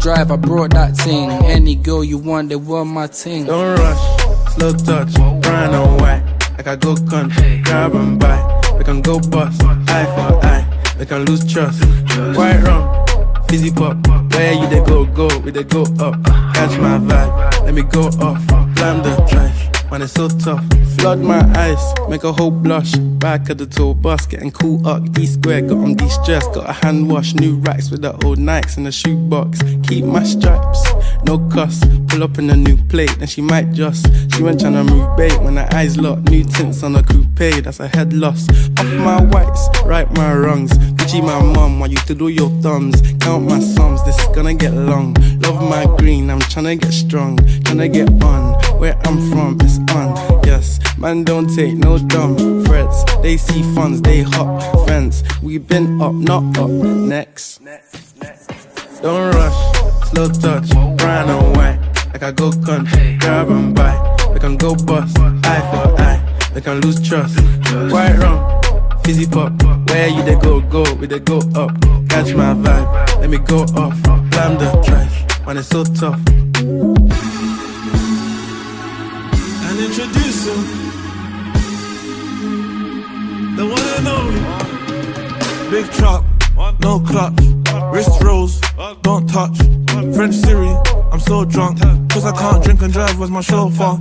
drive, I brought that thing. Any girl you want, they want my thing. Don't rush, slow touch, brown and white. I go country, grab and buy. We can go bust, eye for eye. We can lose trust. White rum, fizzy pop. Where you they go, go, we they go up. Catch my vibe, let me go off. Blam the trash. Man, it's so tough. Flood my eyes, make a whole blush. Back of the tour bus, getting cool up. D square, got on de stress. Got a hand wash, new racks with the old Nikes in the shoebox. Keep my stripes, no cuss. Pull up in a new plate, then she might just. She went tryna move bait when her eyes locked. New tints on a coupe, that's a head loss. Off my whites, right my wrongs. Gucci my mum, while you do your thumbs. Count my sums, this is gonna get long. Love my green, I'm tryna get strong. Tryna get on, where I'm from, it's on. Yes, man, don't take no dumb threats. They see funds, they hop fence. We been up, not up. Next. Don't rush, slow touch, brown and white. Like I go country, grab and buy. We can go bust, eye for eye. We can lose trust. White rum, fizzy pop. Where you they go, go, we they go up. Catch my vibe, let me go off. Blam the trash, man, it's so tough. and introducing the one and only Big Truck, no clutch, wrist rolls, don't touch. French Siri, I'm so drunk, cause I can't drink and drive, where's my chauffeur?